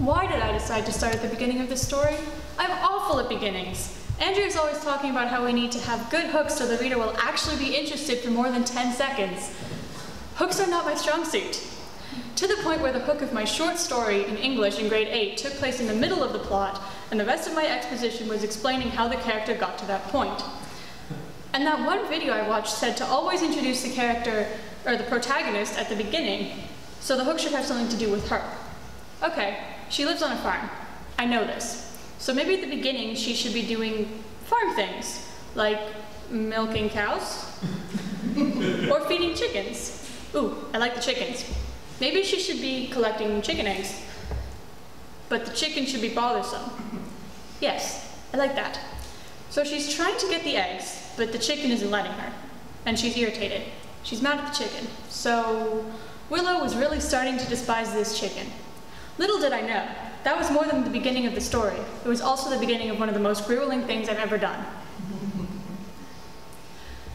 Why did I decide to start at the beginning of this story? I'm awful at beginnings. Andrew is always talking about how we need to have good hooks so the reader will actually be interested for more than 10 seconds. Hooks are not my strong suit. To the point where the hook of my short story in English in grade 8 took place in the middle of the plot, and the rest of my exposition was explaining how the character got to that point. And that one video I watched said to always introduce the character, or the protagonist, at the beginning, so the hook should have something to do with her. Okay, she lives on a farm. I know this. So maybe at the beginning she should be doing farm things, like milking cows or feeding chickens. Ooh, I like the chickens. Maybe she should be collecting chicken eggs, but the chicken should be bothersome. Yes, I like that. So she's trying to get the eggs, but the chicken isn't letting her, and she's irritated. She's mad at the chicken. So Willow was really starting to despise this chicken. Little did I know, that was more than the beginning of the story. It was also the beginning of one of the most grueling things I've ever done.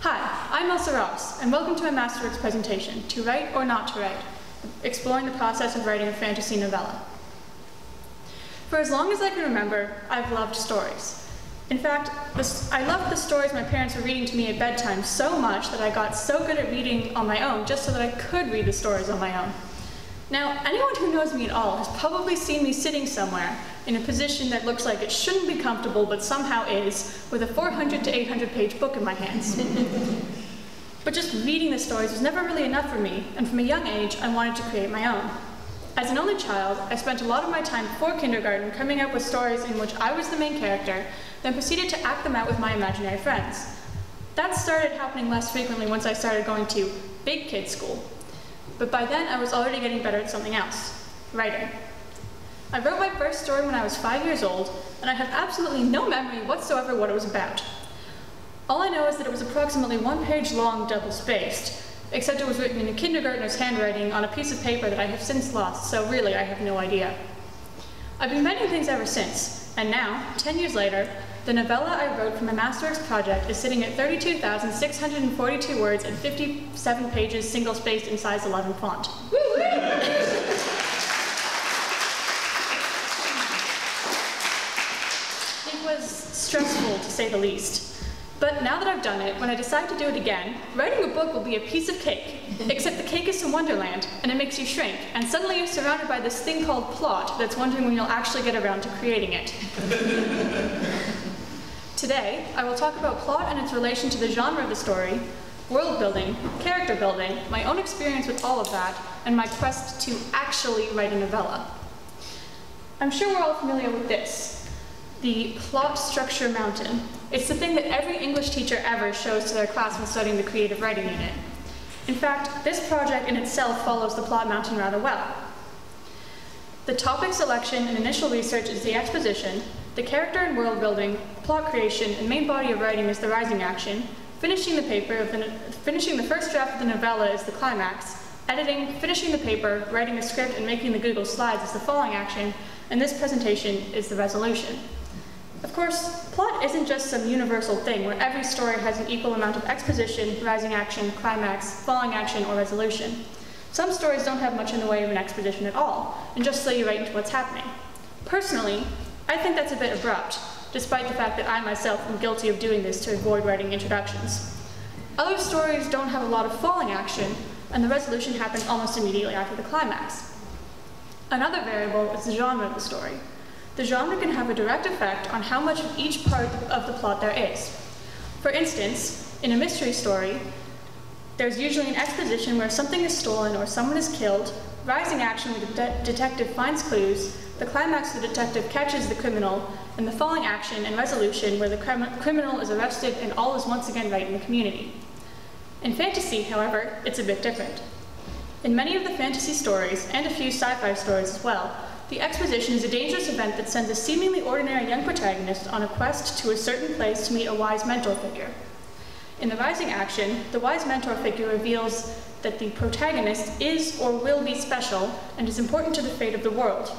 Hi, I'm Ailsa Ross, and welcome to my Masterworks presentation, To Write or Not to Write, exploring the process of writing a fantasy novella. For as long as I can remember, I've loved stories. In fact, I loved the stories my parents were reading to me at bedtime so much that I got so good at reading on my own just so that I could read the stories on my own. Now, anyone who knows me at all has probably seen me sitting somewhere in a position that looks like it shouldn't be comfortable but somehow is, with a 400 to 800 page book in my hands. but just reading the stories was never really enough for me, and from a young age, I wanted to create my own. As an only child, I spent a lot of my time before kindergarten coming up with stories in which I was the main character, then proceeded to act them out with my imaginary friends. That started happening less frequently once I started going to big kid school, but by then I was already getting better at something else, writing. I wrote my first story when I was five years old, and I have absolutely no memory whatsoever what it was about. All I know is that it was approximately one page long, double-spaced, except it was written in a kindergartner's handwriting on a piece of paper that I have since lost, so really I have no idea. I've been writing things ever since, and now, 10 years later, the novella I wrote for my Masterworks project is sitting at 32,642 words and 57 pages, single-spaced in size 11 font. it was stressful, to say the least. But now that I've done it, when I decide to do it again, writing a book will be a piece of cake. Except the cake is in Wonderland, and it makes you shrink, and suddenly you're surrounded by this thing called plot that's wondering when you'll actually get around to creating it. Today, I will talk about plot and its relation to the genre of the story, world building, character building, my own experience with all of that, and my quest to actually write a novella. I'm sure we're all familiar with this, the plot structure mountain. It's the thing that every English teacher ever shows to their class when studying the creative writing unit. In fact, this project in itself follows the plot mountain rather well. The topic selection and initial research is the exposition, the character and world building, plot creation, and main body of writing is the rising action. Finishing the paper, the, finishing the first draft of the novella is the climax. Editing, finishing the paper, writing a script, and making the Google Slides is the falling action, and this presentation is the resolution. Of course, plot isn't just some universal thing where every story has an equal amount of exposition, rising action, climax, falling action, or resolution. Some stories don't have much in the way of an exposition at all, and just lay you right into what's happening. Personally, I think that's a bit abrupt, despite the fact that I myself am guilty of doing this to avoid writing introductions. Other stories don't have a lot of falling action, and the resolution happens almost immediately after the climax. Another variable is the genre of the story. The genre can have a direct effect on how much of each part of the plot there is. For instance, in a mystery story, there's usually an exposition where something is stolen or someone is killed, rising action where the de detective finds clues, the climax the detective catches the criminal, and the falling action and resolution where the crim criminal is arrested and all is once again right in the community. In fantasy, however, it's a bit different. In many of the fantasy stories, and a few sci-fi stories as well, the exposition is a dangerous event that sends a seemingly ordinary young protagonist on a quest to a certain place to meet a wise mentor figure. In the rising action, the wise mentor figure reveals that the protagonist is or will be special and is important to the fate of the world,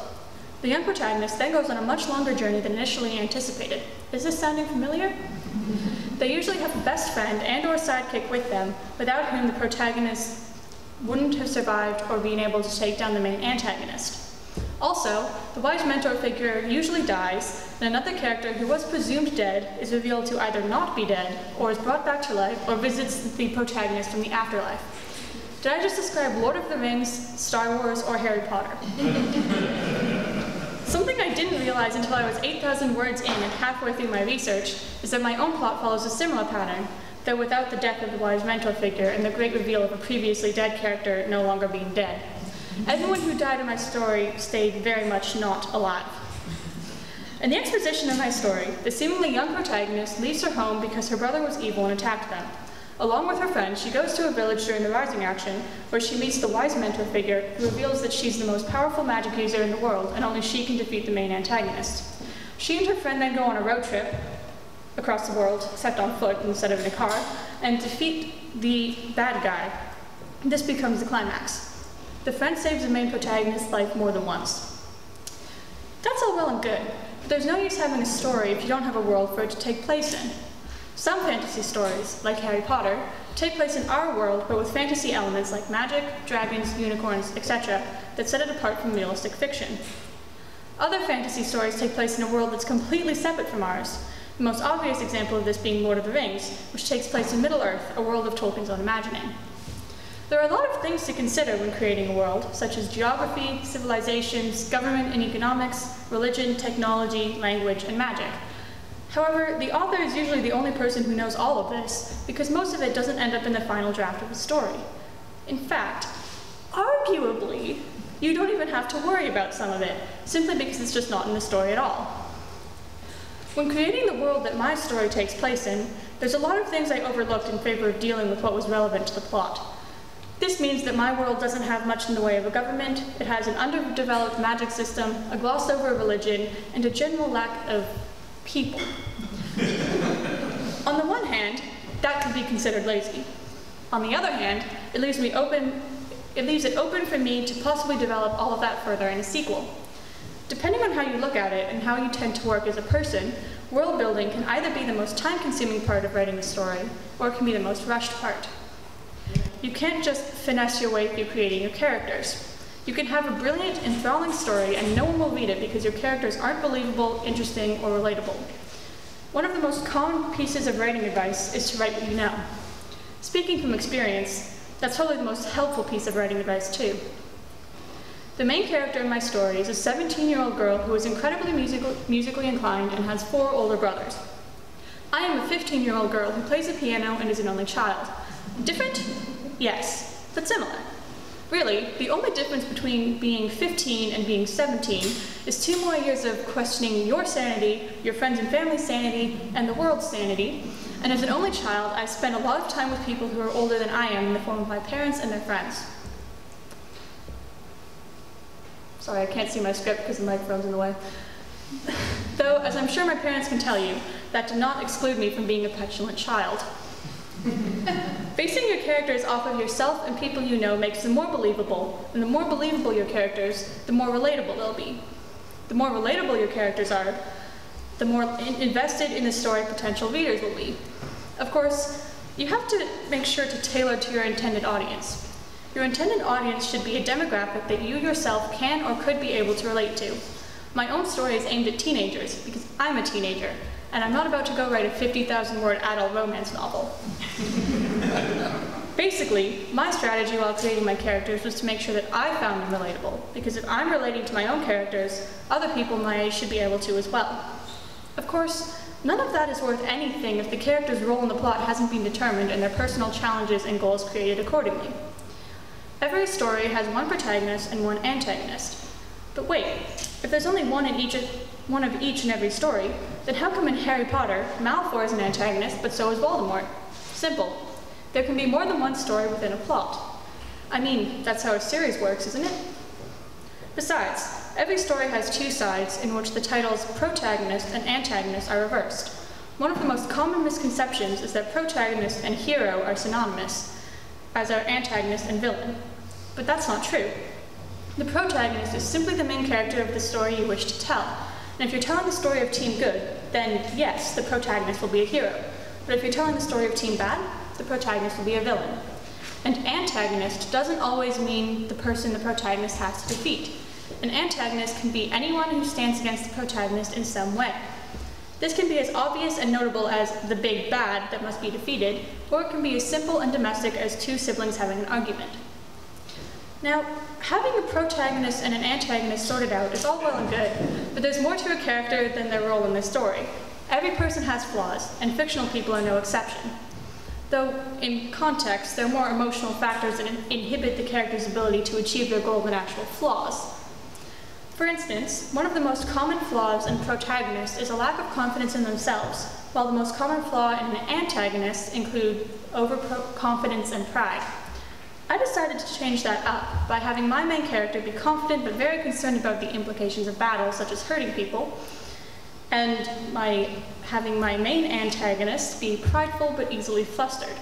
the young protagonist then goes on a much longer journey than initially anticipated. Is this sounding familiar? they usually have a best friend and or sidekick with them, without whom the protagonist wouldn't have survived or been able to take down the main antagonist. Also, the wise mentor figure usually dies, and another character who was presumed dead is revealed to either not be dead, or is brought back to life, or visits the protagonist from the afterlife. Did I just describe Lord of the Rings, Star Wars, or Harry Potter? Realize until I was 8,000 words in and halfway through my research is that my own plot follows a similar pattern, though without the death of the wise mentor figure and the great reveal of a previously dead character no longer being dead. Everyone who died in my story stayed very much not alive. In the exposition of my story, the seemingly young protagonist leaves her home because her brother was evil and attacked them. Along with her friends, she goes to a village during the Rising action, where she meets the wise mentor figure who reveals that she's the most powerful magic user in the world and only she can defeat the main antagonist. She and her friend then go on a road trip across the world, except on foot instead of in a car, and defeat the bad guy. This becomes the climax. The friend saves the main protagonist's life more than once. That's all well and good, but there's no use having a story if you don't have a world for it to take place in. Some fantasy stories, like Harry Potter, take place in our world but with fantasy elements like magic, dragons, unicorns, etc., that set it apart from realistic fiction. Other fantasy stories take place in a world that's completely separate from ours. The most obvious example of this being Lord of the Rings, which takes place in Middle-earth, a world of Tolkien's own imagining. There are a lot of things to consider when creating a world, such as geography, civilizations, government and economics, religion, technology, language, and magic. However, the author is usually the only person who knows all of this, because most of it doesn't end up in the final draft of the story. In fact, arguably, you don't even have to worry about some of it, simply because it's just not in the story at all. When creating the world that my story takes place in, there's a lot of things I overlooked in favor of dealing with what was relevant to the plot. This means that my world doesn't have much in the way of a government, it has an underdeveloped magic system, a glossed over religion, and a general lack of people. On the one hand, that could be considered lazy. On the other hand, it leaves me open it leaves it open for me to possibly develop all of that further in a sequel. Depending on how you look at it and how you tend to work as a person, world building can either be the most time-consuming part of writing a story, or it can be the most rushed part. You can't just finesse your way through creating your characters. You can have a brilliant, enthralling story and no one will read it because your characters aren't believable, interesting, or relatable. One of the most common pieces of writing advice is to write what you know. Speaking from experience, that's probably the most helpful piece of writing advice too. The main character in my story is a 17-year-old girl who is incredibly musical, musically inclined and has four older brothers. I am a 15-year-old girl who plays the piano and is an only child. Different? Yes, but similar. Really, the only difference between being 15 and being 17 is two more years of questioning your sanity, your friends and family's sanity, and the world's sanity. And as an only child, I've spent a lot of time with people who are older than I am in the form of my parents and their friends. Sorry, I can't see my script because the microphone's in the way. Though, as I'm sure my parents can tell you, that did not exclude me from being a petulant child. Basing your characters off of yourself and people you know makes them more believable, and the more believable your characters, the more relatable they'll be. The more relatable your characters are, the more in invested in the story potential readers will be. Of course, you have to make sure to tailor to your intended audience. Your intended audience should be a demographic that you yourself can or could be able to relate to. My own story is aimed at teenagers because I'm a teenager, and I'm not about to go write a 50,000 word adult romance novel. Basically, my strategy while creating my characters was to make sure that I found them relatable, because if I'm relating to my own characters, other people my age should be able to as well. Of course, none of that is worth anything if the character's role in the plot hasn't been determined and their personal challenges and goals created accordingly. Every story has one protagonist and one antagonist. But wait, if there's only one in each one of each in every story, then how come in Harry Potter, Malfoy is an antagonist, but so is Voldemort? Simple. There can be more than one story within a plot. I mean, that's how a series works, isn't it? Besides, every story has two sides in which the titles protagonist and antagonist are reversed. One of the most common misconceptions is that protagonist and hero are synonymous, as are antagonist and villain. But that's not true. The protagonist is simply the main character of the story you wish to tell, and if you're telling the story of Team Good, then yes, the protagonist will be a hero. But if you're telling the story of Team Bad, the protagonist will be a villain. And antagonist doesn't always mean the person the protagonist has to defeat. an antagonist can be anyone who stands against the protagonist in some way. This can be as obvious and notable as the big bad that must be defeated, or it can be as simple and domestic as two siblings having an argument. Now, having a protagonist and an antagonist sorted out is all well and good, but there's more to a character than their role in the story. Every person has flaws, and fictional people are no exception. Though, in context, there are more emotional factors that in inhibit the character's ability to achieve their goal than actual flaws. For instance, one of the most common flaws in protagonists is a lack of confidence in themselves, while the most common flaw in an antagonist include overconfidence and pride. I decided to change that up by having my main character be confident but very concerned about the implications of battle, such as hurting people, and my having my main antagonist be prideful but easily flustered.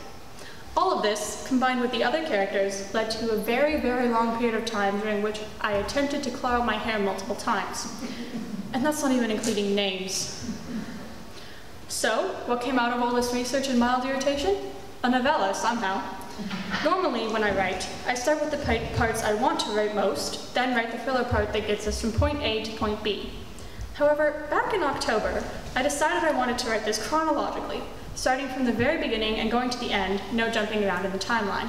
All of this, combined with the other characters, led to a very, very long period of time during which I attempted to claw my hair multiple times. And that's not even including names. So, what came out of all this research and mild irritation? A novella, somehow. Normally, when I write, I start with the parts I want to write most, then write the filler part that gets us from point A to point B. However, back in October, I decided I wanted to write this chronologically, starting from the very beginning and going to the end, no jumping around in the timeline.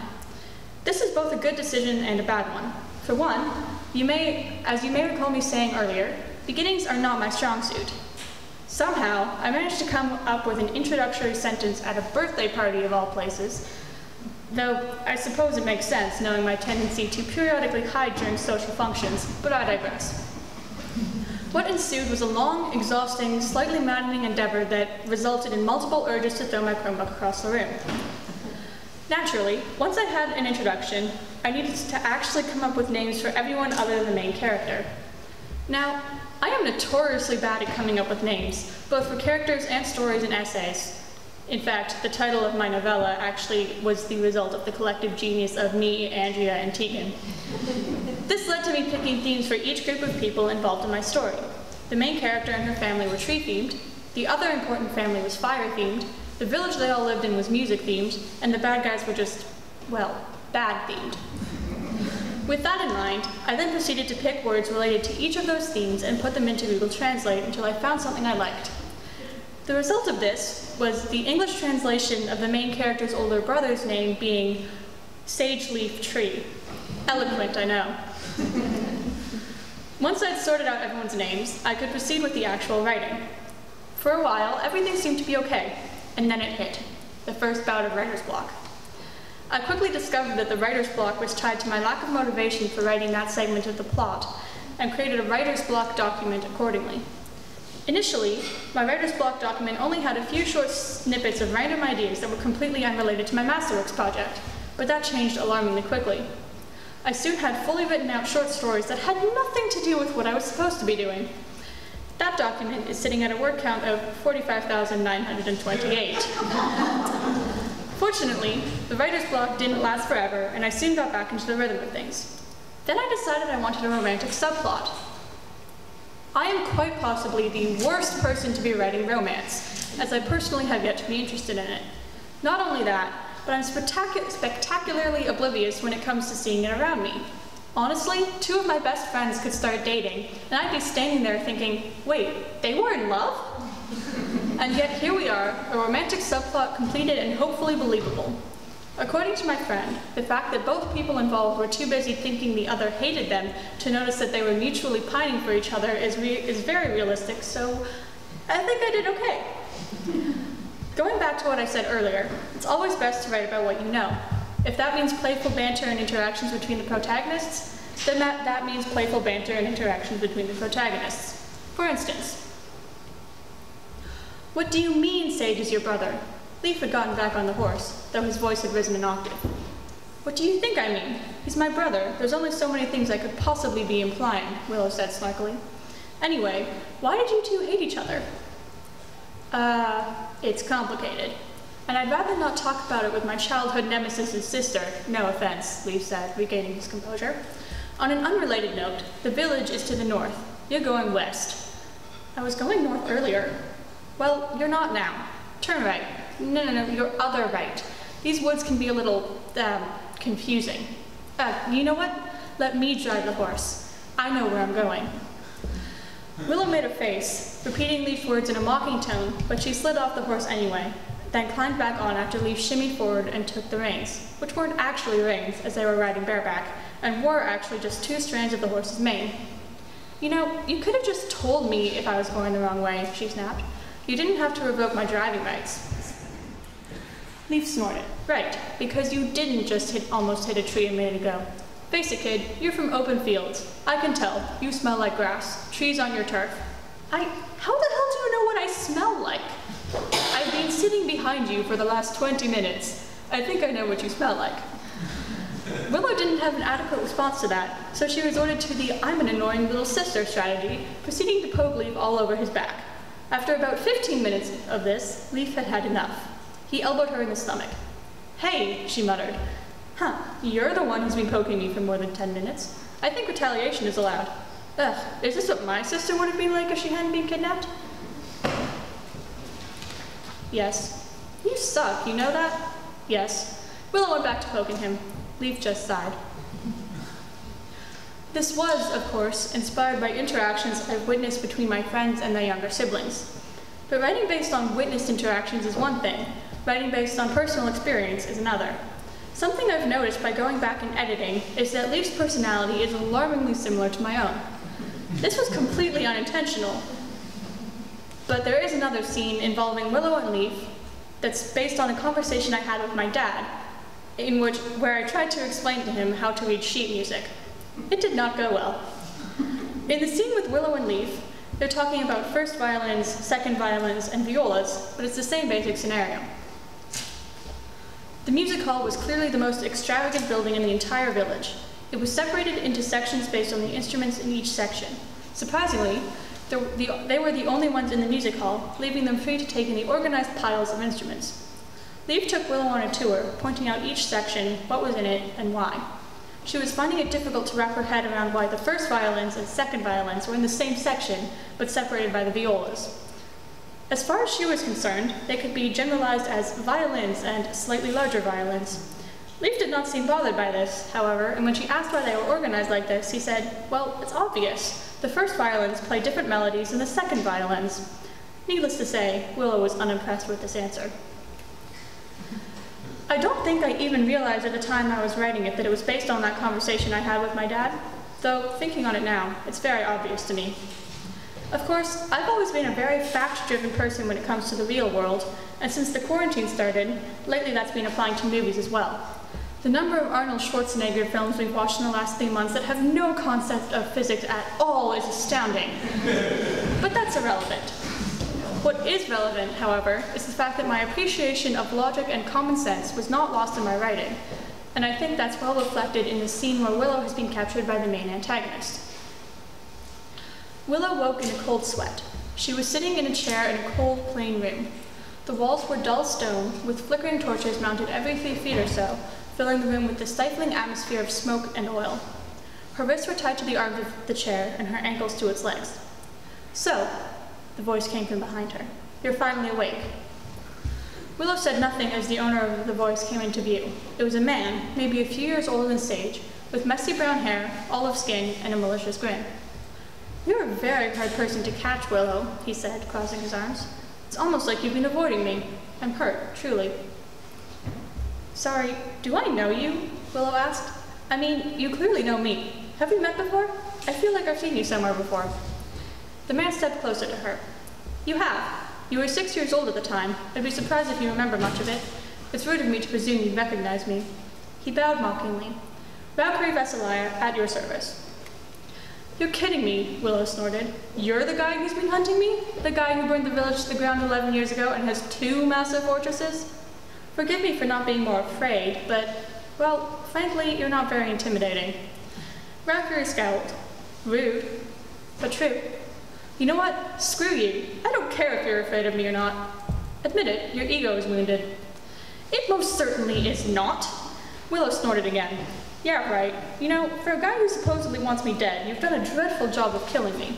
This is both a good decision and a bad one. For one, you may, as you may recall me saying earlier, beginnings are not my strong suit. Somehow, I managed to come up with an introductory sentence at a birthday party of all places, though I suppose it makes sense knowing my tendency to periodically hide during social functions, but I digress. What ensued was a long, exhausting, slightly maddening endeavor that resulted in multiple urges to throw my Chromebook across the room. Naturally, once I had an introduction, I needed to actually come up with names for everyone other than the main character. Now, I am notoriously bad at coming up with names, both for characters and stories and essays. In fact, the title of my novella actually was the result of the collective genius of me, Andrea, and Tegan. This led to me picking themes for each group of people involved in my story. The main character and her family were tree-themed, the other important family was fire-themed, the village they all lived in was music-themed, and the bad guys were just, well, bad-themed. With that in mind, I then proceeded to pick words related to each of those themes and put them into Google Translate until I found something I liked. The result of this was the English translation of the main character's older brother's name being Sage Leaf Tree. Eloquent, I know. Once I'd sorted out everyone's names, I could proceed with the actual writing. For a while, everything seemed to be okay, and then it hit, the first bout of writer's block. I quickly discovered that the writer's block was tied to my lack of motivation for writing that segment of the plot, and created a writer's block document accordingly. Initially, my writer's block document only had a few short snippets of random ideas that were completely unrelated to my Masterworks project, but that changed alarmingly quickly. I soon had fully written out short stories that had nothing to do with what I was supposed to be doing. That document is sitting at a word count of 45,928. Fortunately, the writer's block didn't last forever, and I soon got back into the rhythm of things. Then I decided I wanted a romantic subplot. I am quite possibly the worst person to be writing romance, as I personally have yet to be interested in it. Not only that, but I'm spectac spectacularly oblivious when it comes to seeing it around me. Honestly, two of my best friends could start dating, and I'd be standing there thinking, wait, they were in love? and yet here we are, a romantic subplot completed and hopefully believable. According to my friend, the fact that both people involved were too busy thinking the other hated them to notice that they were mutually pining for each other is, is very realistic, so I think I did okay. Going back to what I said earlier, it's always best to write about what you know. If that means playful banter and interactions between the protagonists, then that, that means playful banter and interactions between the protagonists. For instance, what do you mean Sage is your brother? Leaf had gotten back on the horse, though his voice had risen an octave. What do you think I mean? He's my brother. There's only so many things I could possibly be implying, Willow said snarkily. Anyway, why did you two hate each other? Uh, it's complicated. And I'd rather not talk about it with my childhood nemesis' sister. No offense, Leaf said, regaining his composure. On an unrelated note, the village is to the north. You're going west. I was going north earlier. Well, you're not now. Turn right. No, no, no, your other right. These woods can be a little, um, confusing. Uh, you know what? Let me drive the horse. I know where I'm going. Willow made a face, repeating Leaf's words in a mocking tone, but she slid off the horse anyway, then climbed back on after Leaf shimmied forward and took the reins, which weren't actually reins as they were riding bareback, and were actually just two strands of the horse's mane. You know, you could have just told me if I was going the wrong way, she snapped. You didn't have to revoke my driving rights. Leaf snorted. Right, because you didn't just hit, almost hit a tree a minute ago. Face it, kid, you're from open fields. I can tell. You smell like grass. Trees on your turf. I. How the hell do you know what I smell like? I've been sitting behind you for the last 20 minutes. I think I know what you smell like. Willow didn't have an adequate response to that, so she resorted to the I'm an annoying little sister strategy, proceeding to poke Leaf all over his back. After about 15 minutes of this, Leaf had had enough. He elbowed her in the stomach. Hey, she muttered. Huh, you're the one who's been poking me for more than 10 minutes. I think retaliation is allowed. Ugh, is this what my sister would have been like if she hadn't been kidnapped? Yes. You suck, you know that? Yes. Willow went back to poking him. Leaf just sighed. This was, of course, inspired by interactions I've witnessed between my friends and their younger siblings. But writing based on witnessed interactions is one thing, writing based on personal experience is another. Something I've noticed by going back and editing is that Leaf's personality is alarmingly similar to my own. This was completely unintentional, but there is another scene involving Willow and Leaf that's based on a conversation I had with my dad, in which where I tried to explain to him how to read sheet music. It did not go well. In the scene with Willow and Leaf, they're talking about first violins, second violins, and violas, but it's the same basic scenario. The music hall was clearly the most extravagant building in the entire village. It was separated into sections based on the instruments in each section. Surprisingly, the, the, they were the only ones in the music hall, leaving them free to take in the organized piles of instruments. Leaf took Willow on a tour, pointing out each section, what was in it, and why. She was finding it difficult to wrap her head around why the first violins and second violins were in the same section, but separated by the violas. As far as she was concerned, they could be generalized as violins and slightly larger violins. Leaf did not seem bothered by this, however, and when she asked why they were organized like this, he said, well, it's obvious. The first violins play different melodies than the second violins. Needless to say, Willow was unimpressed with this answer. I don't think I even realized at the time I was writing it that it was based on that conversation I had with my dad, though thinking on it now, it's very obvious to me. Of course, I've always been a very fact-driven person when it comes to the real world, and since the quarantine started, lately that's been applying to movies as well. The number of Arnold Schwarzenegger films we've watched in the last three months that have no concept of physics at all is astounding. but that's irrelevant. What is relevant, however, is the fact that my appreciation of logic and common sense was not lost in my writing, and I think that's well reflected in the scene where Willow has been captured by the main antagonist. Willow woke in a cold sweat. She was sitting in a chair in a cold, plain room. The walls were dull stone, with flickering torches mounted every three feet or so, filling the room with the stifling atmosphere of smoke and oil. Her wrists were tied to the arms of the chair and her ankles to its legs. So, the voice came from behind her, you're finally awake. Willow said nothing as the owner of the voice came into view. It was a man, maybe a few years older than Sage, with messy brown hair, olive skin, and a malicious grin. You're a very hard person to catch, Willow, he said, crossing his arms. It's almost like you've been avoiding me. I'm hurt, truly. Sorry, do I know you? Willow asked. I mean, you clearly know me. Have we met before? I feel like I've seen you somewhere before. The man stepped closer to her. You have. You were six years old at the time. I'd be surprised if you remember much of it. It's rude of me to presume you'd recognize me. He bowed mockingly. Valkyrie Vesaliah, at your service. You're kidding me, Willow snorted. You're the guy who's been hunting me? The guy who burned the village to the ground 11 years ago and has two massive fortresses? Forgive me for not being more afraid, but, well, frankly, you're not very intimidating. Valkyrie scowled. Rude, but true. You know what? Screw you. I don't care if you're afraid of me or not. Admit it, your ego is wounded. It most certainly is not. Willow snorted again. Yeah, right. You know, for a guy who supposedly wants me dead, you've done a dreadful job of killing me.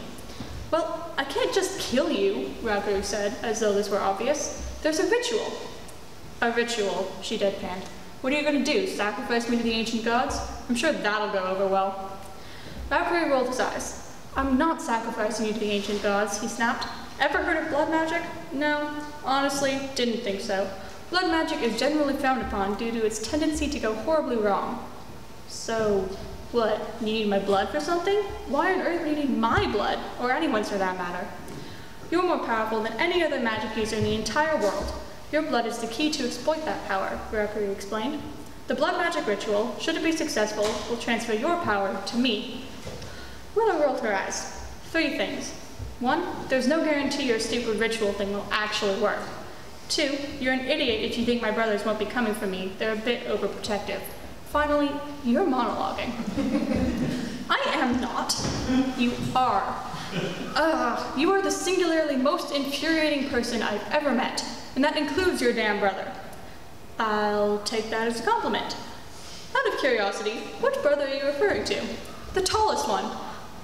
Well, I can't just kill you, Valkyrie said, as though this were obvious. There's a ritual. A ritual, she deadpanned. What are you going to do, sacrifice me to the ancient gods? I'm sure that'll go over well. Valkyrie rolled his eyes. I'm not sacrificing you to the ancient gods, he snapped. Ever heard of blood magic? No, honestly, didn't think so. Blood magic is generally frowned upon due to its tendency to go horribly wrong. So, what, you need my blood for something? Why on earth would you need my blood, or anyone's for that matter? You're more powerful than any other magic user in the entire world. Your blood is the key to exploit that power, Valkyrie explained. The blood magic ritual, should it be successful, will transfer your power to me. Willow rolled her eyes. Three things. One, there's no guarantee your stupid ritual thing will actually work. Two, you're an idiot if you think my brothers won't be coming for me. They're a bit overprotective. Finally, you're monologuing. I am not. You are. Ugh, you are the singularly most infuriating person I've ever met, and that includes your damn brother. I'll take that as a compliment. Out of curiosity, which brother are you referring to? The tallest one.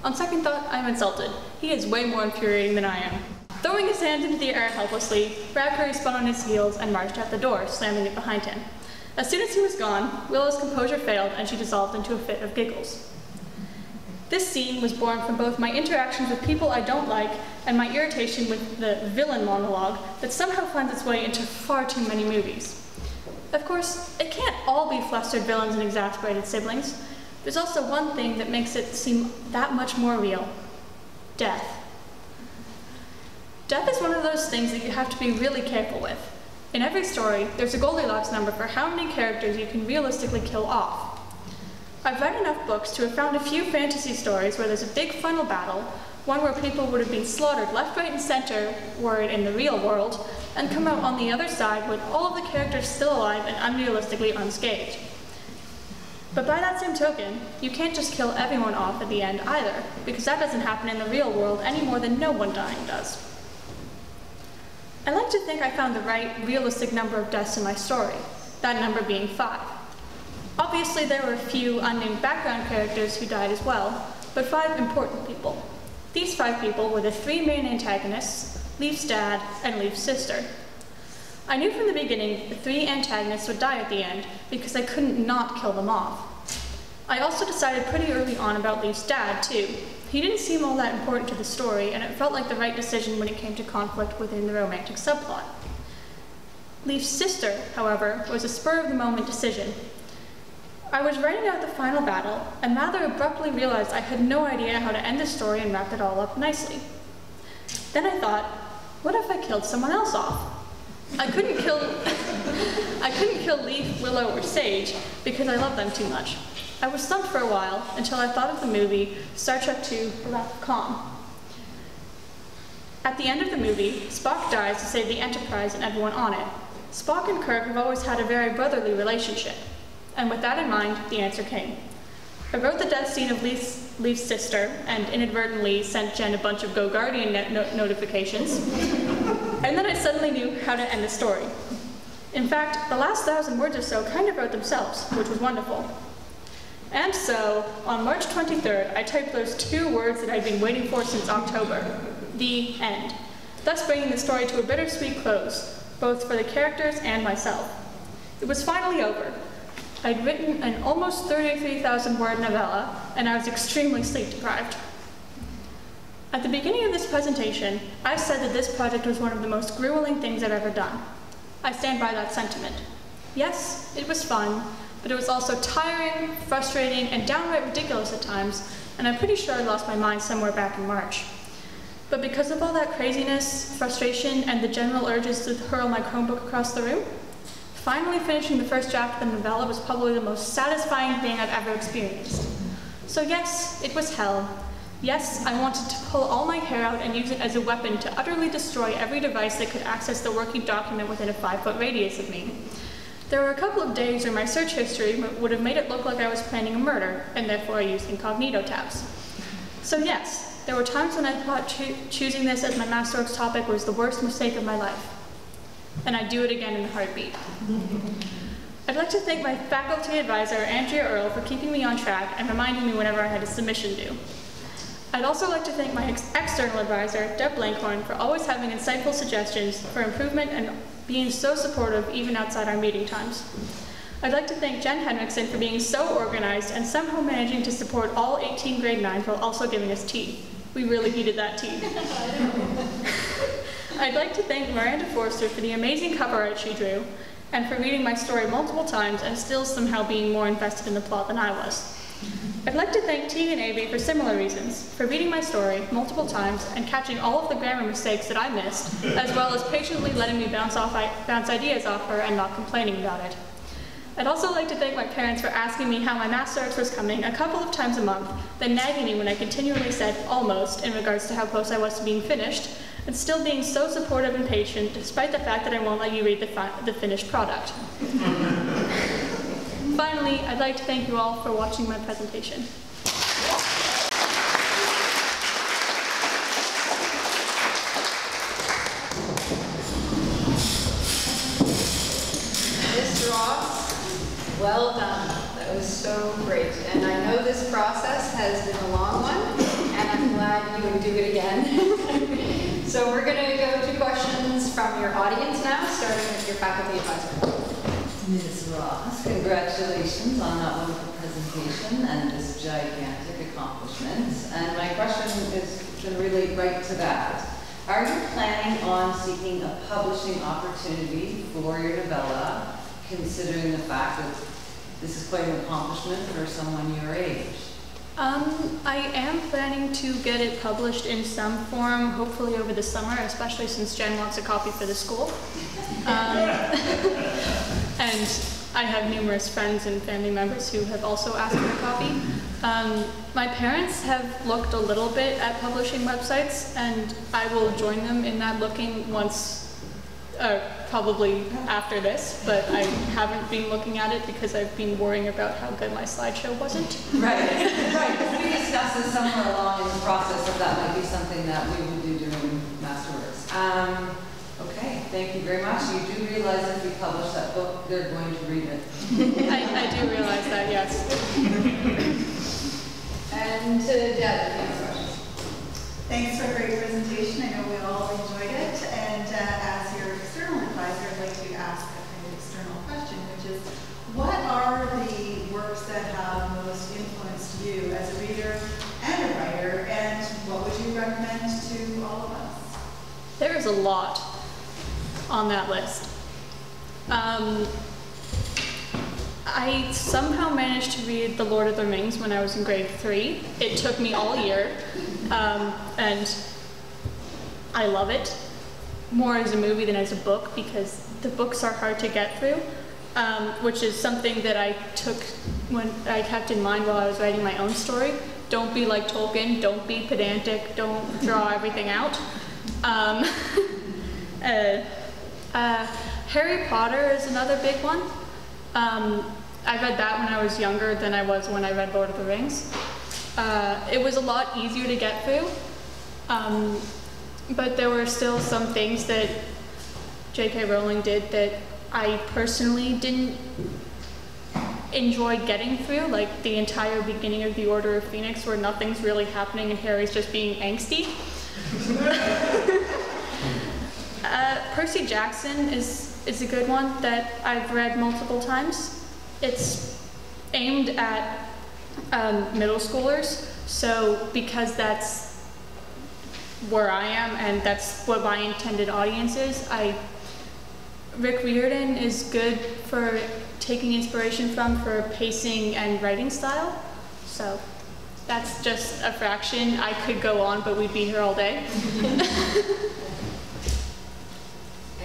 On second thought, I'm insulted. He is way more infuriating than I am. Throwing his hands into the air helplessly, Valkyrie spun on his heels and marched out the door, slamming it behind him. As soon as he was gone, Willow's composure failed and she dissolved into a fit of giggles. This scene was born from both my interactions with people I don't like and my irritation with the villain monologue that somehow finds its way into far too many movies. Of course, it can't all be flustered villains and exasperated siblings. There's also one thing that makes it seem that much more real death. Death is one of those things that you have to be really careful with. In every story, there's a Goldilocks number for how many characters you can realistically kill off. I've read enough books to have found a few fantasy stories where there's a big final battle, one where people would have been slaughtered left, right, and center, were it in the real world, and come out on the other side with all of the characters still alive and unrealistically unscathed. But by that same token, you can't just kill everyone off at the end either, because that doesn't happen in the real world any more than no one dying does. I like to think I found the right, realistic number of deaths in my story, that number being five. Obviously, there were a few unnamed background characters who died as well, but five important people. These five people were the three main antagonists, Leaf's dad and Leaf's sister. I knew from the beginning the three antagonists would die at the end because I couldn't not kill them off. I also decided pretty early on about Leaf's dad, too, he didn't seem all that important to the story, and it felt like the right decision when it came to conflict within the romantic subplot. Leaf's sister, however, was a spur-of-the-moment decision. I was writing out the final battle, and rather abruptly realized I had no idea how to end the story and wrap it all up nicely. Then I thought, what if I killed someone else off? I couldn't kill I couldn't kill Leaf, Willow, or Sage because I love them too much. I was stumped for a while until I thought of the movie Star Trek II Wrath of Khan. At the end of the movie, Spock dies to save the Enterprise and everyone on it. Spock and Kirk have always had a very brotherly relationship, and with that in mind, the answer came. I wrote the death scene of Leaf's, Leif's sister and inadvertently sent Jen a bunch of GoGuardian no notifications, and then I suddenly knew how to end the story. In fact, the last thousand words or so kind of wrote themselves, which was wonderful. And so, on March 23rd, I typed those two words that I'd been waiting for since October, the end, thus bringing the story to a bittersweet close, both for the characters and myself. It was finally over. I'd written an almost 33,000 word novella, and I was extremely sleep deprived. At the beginning of this presentation, I said that this project was one of the most grueling things I've ever done. I stand by that sentiment. Yes, it was fun, but it was also tiring, frustrating, and downright ridiculous at times, and I'm pretty sure I lost my mind somewhere back in March. But because of all that craziness, frustration, and the general urges to hurl my Chromebook across the room, finally finishing the first draft of the novella was probably the most satisfying thing I've ever experienced. So yes, it was hell. Yes, I wanted to pull all my hair out and use it as a weapon to utterly destroy every device that could access the working document within a five-foot radius of me. There were a couple of days where my search history would have made it look like I was planning a murder, and therefore I used incognito tabs. So yes, there were times when I thought cho choosing this as my Masterworks topic was the worst mistake of my life. And I'd do it again in a heartbeat. I'd like to thank my faculty advisor, Andrea Earle, for keeping me on track and reminding me whenever I had a submission due. I'd also like to thank my ex external advisor, Deb Blankhorn, for always having insightful suggestions for improvement and being so supportive even outside our meeting times. I'd like to thank Jen Henriksen for being so organized and somehow managing to support all 18 grade 9s while also giving us tea. We really needed that tea. I'd like to thank Miranda Forster for the amazing cover art she drew, and for reading my story multiple times and still somehow being more invested in the plot than I was. I'd like to thank T and Avery for similar reasons, for reading my story multiple times and catching all of the grammar mistakes that I missed, as well as patiently letting me bounce, off, bounce ideas off her and not complaining about it. I'd also like to thank my parents for asking me how my Arts was coming a couple of times a month, then nagging me when I continually said almost in regards to how close I was to being finished, and still being so supportive and patient despite the fact that I won't let you read the, fi the finished product. Finally, I'd like to thank you all for watching my presentation. Ms. Ross, well done. That was so great. And I know this process has been a long one, and I'm glad you would do it again. so we're going to go to questions from your audience now, starting with your faculty advisor. Ms. Ross, congratulations on that wonderful presentation and this gigantic accomplishment. And my question is going to relate right to that. Are you planning on seeking a publishing opportunity for your novella, considering the fact that this is quite an accomplishment for someone your age. Um, I am planning to get it published in some form, hopefully over the summer, especially since Jen wants a copy for the school. Um, and I have numerous friends and family members who have also asked for a copy. Um, my parents have looked a little bit at publishing websites, and I will join them in that looking once uh, probably after this, but I haven't been looking at it because I've been worrying about how good my slideshow wasn't. Right, right. We discussed this somewhere along in the process that that might be something that we would do during Masterworks. Um, okay, thank you very much. You do realize if we publish that book, they're going to read it. I, I do realize that, yes. and to Deb, questions. Thanks for a great presentation. I know we all enjoyed it. And uh, as your external advisor, I'd like to ask a kind of external question, which is, What are the works that have most influenced you as a reader and a writer, and what would you recommend to all of us? There is a lot on that list. Um, I somehow managed to read The Lord of the Rings when I was in grade three. It took me all year, um, and I love it more as a movie than as a book because the books are hard to get through um, which is something that I took when I kept in mind while I was writing my own story. Don't be like Tolkien. Don't be pedantic. Don't draw everything out. Um, uh, uh, Harry Potter is another big one. Um, I read that when I was younger than I was when I read Lord of the Rings. Uh, it was a lot easier to get through, um, but there were still some things that J.K. Rowling did that I personally didn't enjoy getting through, like the entire beginning of the Order of Phoenix where nothing's really happening and Harry's just being angsty. Percy Jackson is, is a good one that I've read multiple times. It's aimed at um, middle schoolers, so because that's where I am and that's what my intended audience is, I Rick Riordan is good for taking inspiration from for pacing and writing style. So that's just a fraction. I could go on, but we'd be here all day.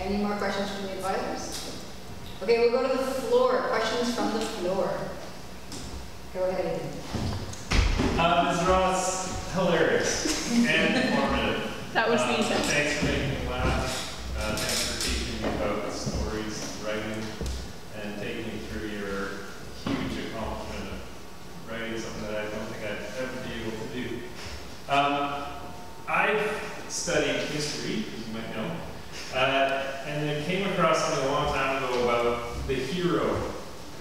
Any more questions from the advisors? Okay, we'll go to the floor. Questions from the floor. Go ahead. Uh, Ms. Ross, hilarious and informative. That was the uh, intent. Thanks for making me laugh. Uh, thanks for teaching me about stories, writing and taking me through your huge accomplishment of writing something that I don't think I'd ever be able to do. Um, I've studied history, as you might know, uh, and I came across a long time ago about the hero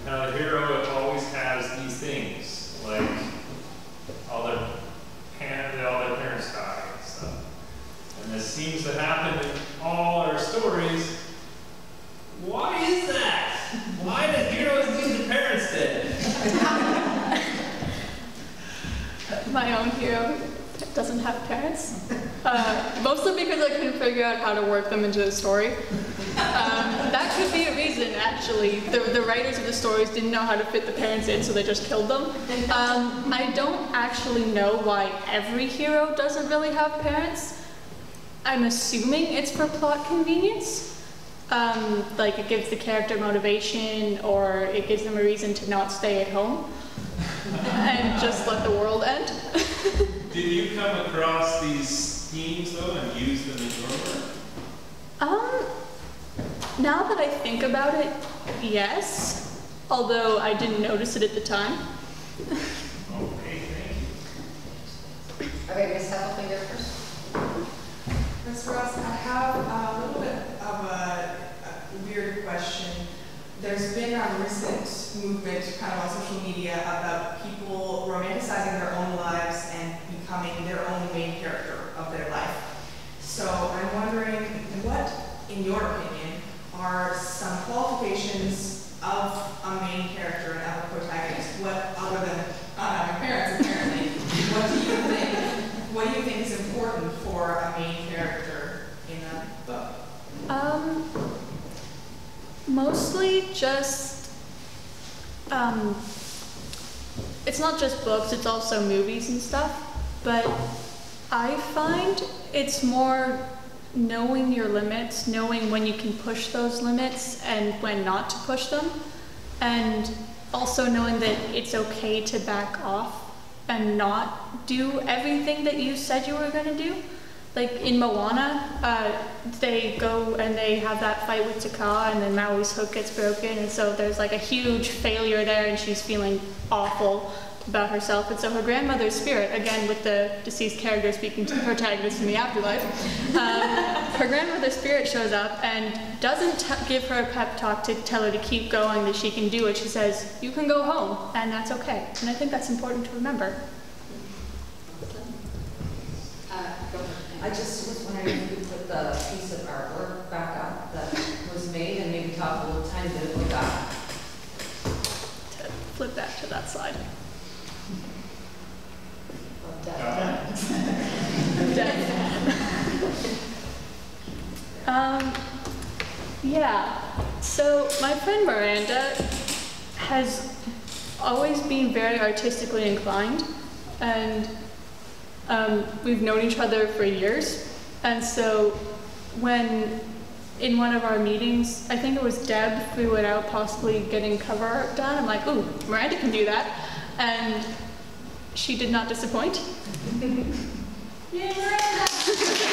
Now how the hero always has these things, like all their parents, all their parents die and stuff. And this seems to happen in all our stories. Why is that? Why do heroes lose their parents dead? My own hero doesn't have parents. Uh, mostly because I couldn't figure out how to work them into the story. Um, that could be a reason, actually. The, the writers of the stories didn't know how to fit the parents in, so they just killed them. Um, I don't actually know why every hero doesn't really have parents. I'm assuming it's for plot convenience. Um, like it gives the character motivation, or it gives them a reason to not stay at home and just let the world end. Did you come across these schemes though and use them in your work? Um, now that I think about it, yes. Although I didn't notice it at the time. Okay, thank you. Okay, Ms. Heffelfinger first. Ms. Ross, I have a little bit of a, a weird question. There's been a recent movement kind of on social media about people romanticizing their own lives and becoming their own main character of their life. So I'm wondering, what, in your opinion, are some qualifications of a main character and of a protagonist? What, other than not having parents apparently, what do you think, what do you think is important for a main character in a book? Um, mostly just, um, it's not just books, it's also movies and stuff. But I find it's more knowing your limits, knowing when you can push those limits and when not to push them, and also knowing that it's okay to back off and not do everything that you said you were going to do. Like in Moana, uh, they go and they have that fight with Te Kā, and then Maui's hook gets broken, and so there's like a huge failure there, and she's feeling awful about herself. And so her grandmother's spirit, again with the deceased character speaking to the protagonist in the afterlife, um, her grandmother's spirit shows up and doesn't t- give her a pep talk to tell her to keep going, that she can do it. She says, You can go home, and that's okay. And I think that's important to remember. Uh. I just was wondering if you could put the piece of artwork back up that was made and maybe talk a little tiny bit about that. To flip back to that slide. Um, yeah. So my friend Miranda has always been very artistically inclined, and um, we've known each other for years. And so when in one of our meetings, I think it was Deb threw it out, possibly getting cover art done. I'm like, ooh, Miranda can do that, and she did not disappoint. Yay, Miranda!